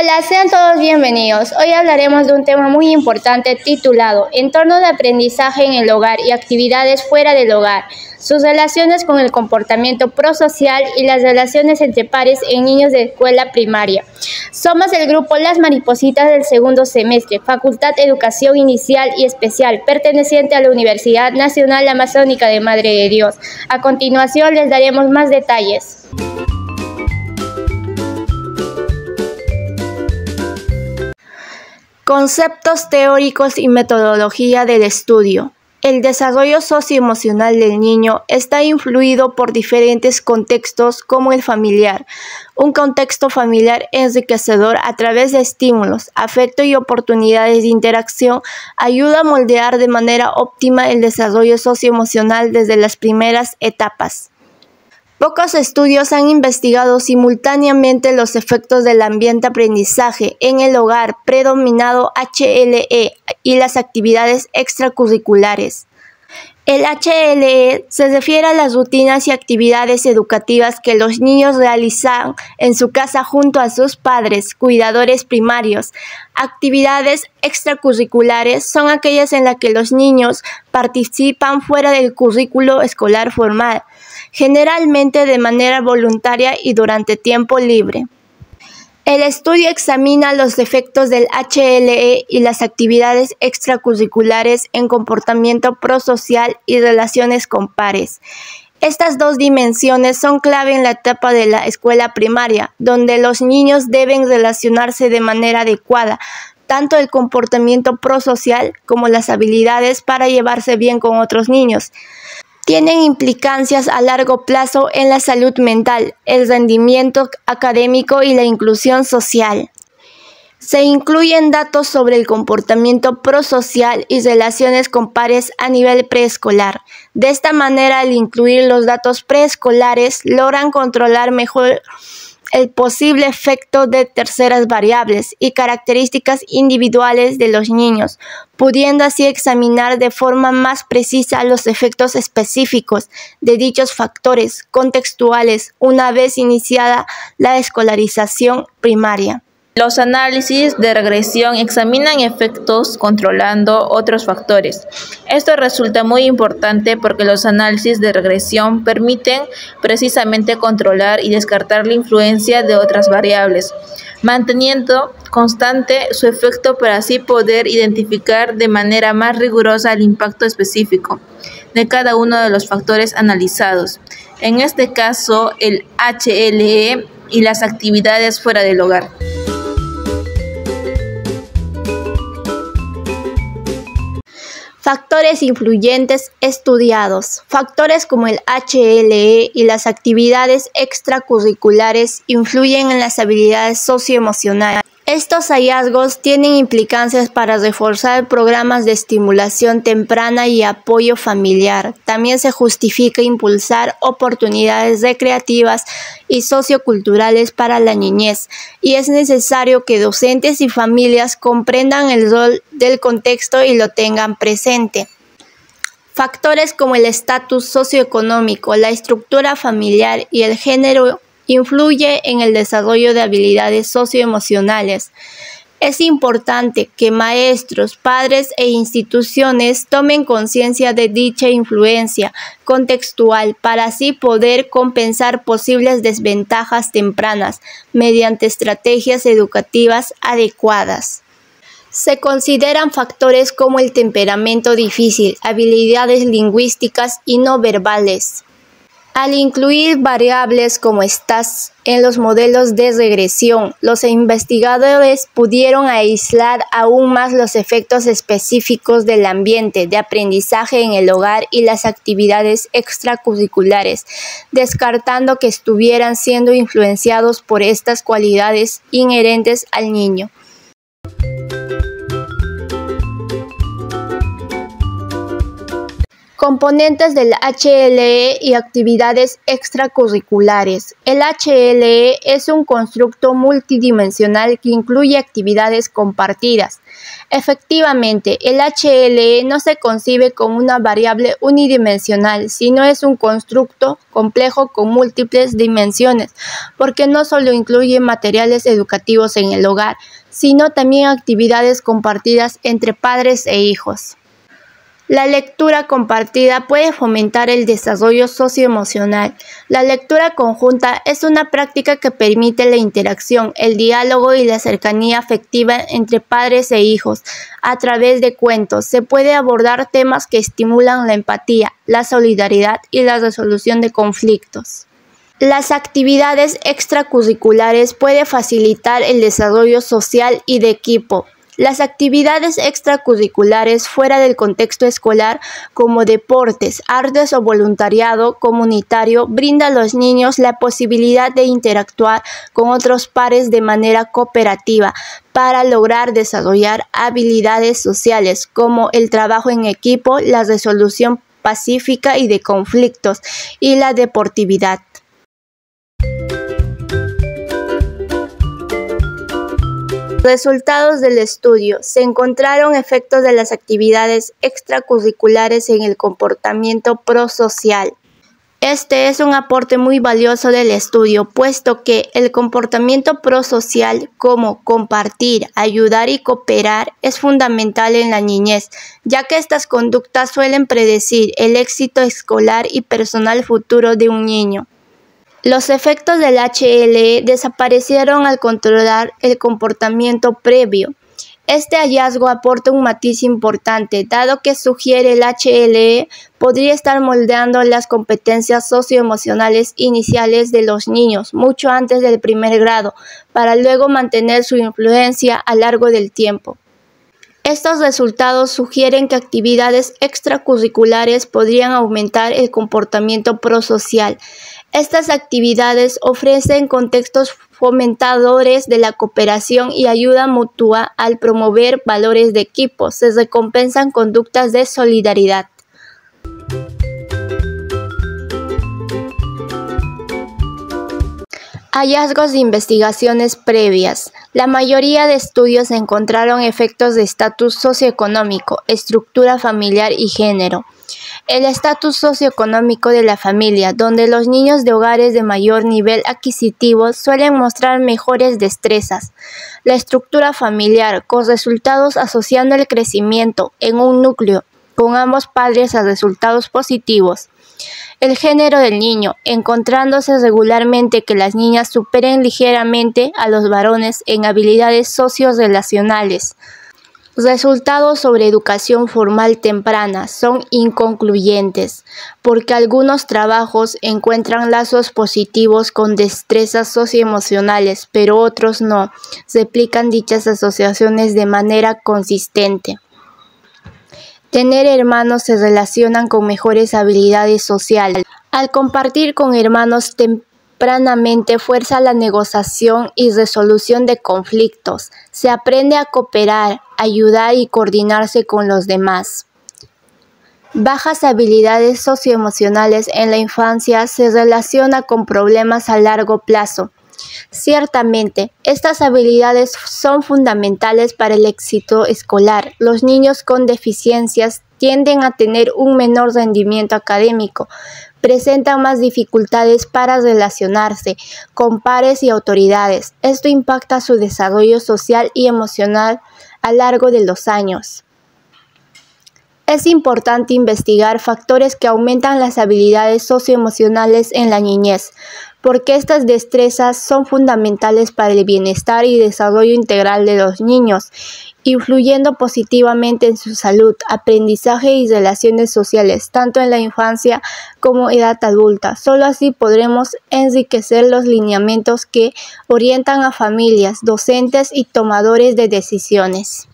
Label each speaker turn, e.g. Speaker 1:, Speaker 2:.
Speaker 1: Hola, sean todos bienvenidos. Hoy hablaremos de un tema muy importante titulado Entorno de aprendizaje en el hogar y actividades fuera del hogar, sus relaciones con el comportamiento prosocial y las relaciones entre pares en niños de escuela primaria. Somos el grupo Las Maripositas del segundo semestre, Facultad Educación Inicial y Especial, perteneciente a la Universidad Nacional Amazónica de Madre de Dios. A continuación les daremos más detalles. Conceptos teóricos y metodología del estudio. El desarrollo socioemocional del niño está influido por diferentes contextos como el familiar. Un contexto familiar enriquecedor a través de estímulos, afecto y oportunidades de interacción ayuda a moldear de manera óptima el desarrollo socioemocional desde las primeras etapas. Pocos estudios han investigado simultáneamente los efectos del ambiente aprendizaje en el hogar predominado HLE y las actividades extracurriculares. El HLE se refiere a las rutinas y actividades educativas que los niños realizan en su casa junto a sus padres, cuidadores primarios. Actividades extracurriculares son aquellas en las que los niños participan fuera del currículo escolar formal, generalmente de manera voluntaria y durante tiempo libre. El estudio examina los efectos del HLE y las actividades extracurriculares en comportamiento prosocial y relaciones con pares. Estas dos dimensiones son clave en la etapa de la escuela primaria, donde los niños deben relacionarse de manera adecuada, tanto el comportamiento prosocial como las habilidades para llevarse bien con otros niños tienen implicancias a largo plazo en la salud mental, el rendimiento académico y la inclusión social. Se incluyen datos sobre el comportamiento prosocial y relaciones con pares a nivel preescolar. De esta manera, al incluir los datos preescolares, logran controlar mejor el posible efecto de terceras variables y características individuales de los niños, pudiendo así examinar de forma más precisa los efectos específicos de dichos factores contextuales una vez iniciada la escolarización primaria.
Speaker 2: Los análisis de regresión examinan efectos controlando otros factores. Esto resulta muy importante porque los análisis de regresión permiten precisamente controlar y descartar la influencia de otras variables, manteniendo constante su efecto para así poder identificar de manera más rigurosa el impacto específico de cada uno de los factores analizados. En este caso, el HLE y las actividades fuera del hogar.
Speaker 1: Factores influyentes estudiados. Factores como el HLE y las actividades extracurriculares influyen en las habilidades socioemocionales estos hallazgos tienen implicancias para reforzar programas de estimulación temprana y apoyo familiar. También se justifica impulsar oportunidades recreativas y socioculturales para la niñez y es necesario que docentes y familias comprendan el rol del contexto y lo tengan presente. Factores como el estatus socioeconómico, la estructura familiar y el género influye en el desarrollo de habilidades socioemocionales. Es importante que maestros, padres e instituciones tomen conciencia de dicha influencia contextual para así poder compensar posibles desventajas tempranas mediante estrategias educativas adecuadas. Se consideran factores como el temperamento difícil, habilidades lingüísticas y no verbales, al incluir variables como estas en los modelos de regresión, los investigadores pudieron aislar aún más los efectos específicos del ambiente de aprendizaje en el hogar y las actividades extracurriculares, descartando que estuvieran siendo influenciados por estas cualidades inherentes al niño. Componentes del HLE y actividades extracurriculares. El HLE es un constructo multidimensional que incluye actividades compartidas. Efectivamente, el HLE no se concibe como una variable unidimensional, sino es un constructo complejo con múltiples dimensiones, porque no solo incluye materiales educativos en el hogar, sino también actividades compartidas entre padres e hijos. La lectura compartida puede fomentar el desarrollo socioemocional. La lectura conjunta es una práctica que permite la interacción, el diálogo y la cercanía afectiva entre padres e hijos. A través de cuentos se puede abordar temas que estimulan la empatía, la solidaridad y la resolución de conflictos. Las actividades extracurriculares pueden facilitar el desarrollo social y de equipo, las actividades extracurriculares fuera del contexto escolar, como deportes, artes o voluntariado comunitario, brinda a los niños la posibilidad de interactuar con otros pares de manera cooperativa para lograr desarrollar habilidades sociales como el trabajo en equipo, la resolución pacífica y de conflictos y la deportividad. Resultados del estudio. Se encontraron efectos de las actividades extracurriculares en el comportamiento prosocial. Este es un aporte muy valioso del estudio, puesto que el comportamiento prosocial, como compartir, ayudar y cooperar, es fundamental en la niñez, ya que estas conductas suelen predecir el éxito escolar y personal futuro de un niño. Los efectos del HLE desaparecieron al controlar el comportamiento previo. Este hallazgo aporta un matiz importante, dado que sugiere el HLE podría estar moldeando las competencias socioemocionales iniciales de los niños mucho antes del primer grado, para luego mantener su influencia a largo del tiempo. Estos resultados sugieren que actividades extracurriculares podrían aumentar el comportamiento prosocial. Estas actividades ofrecen contextos fomentadores de la cooperación y ayuda mutua al promover valores de equipo. Se recompensan conductas de solidaridad. Hallazgos de investigaciones previas. La mayoría de estudios encontraron efectos de estatus socioeconómico, estructura familiar y género. El estatus socioeconómico de la familia, donde los niños de hogares de mayor nivel adquisitivo suelen mostrar mejores destrezas. La estructura familiar, con resultados asociando el crecimiento en un núcleo con ambos padres a resultados positivos. El género del niño, encontrándose regularmente que las niñas superen ligeramente a los varones en habilidades sociorelacionales. Resultados sobre educación formal temprana son inconcluyentes, porque algunos trabajos encuentran lazos positivos con destrezas socioemocionales, pero otros no. Se aplican dichas asociaciones de manera consistente. Tener hermanos se relacionan con mejores habilidades sociales. Al compartir con hermanos tempranamente fuerza la negociación y resolución de conflictos. Se aprende a cooperar, ayudar y coordinarse con los demás. Bajas habilidades socioemocionales en la infancia se relaciona con problemas a largo plazo. Ciertamente, estas habilidades son fundamentales para el éxito escolar. Los niños con deficiencias tienden a tener un menor rendimiento académico, presentan más dificultades para relacionarse con pares y autoridades. Esto impacta su desarrollo social y emocional a lo largo de los años. Es importante investigar factores que aumentan las habilidades socioemocionales en la niñez, porque estas destrezas son fundamentales para el bienestar y desarrollo integral de los niños, influyendo positivamente en su salud, aprendizaje y relaciones sociales, tanto en la infancia como edad adulta. Solo así podremos enriquecer los lineamientos que orientan a familias, docentes y tomadores de decisiones.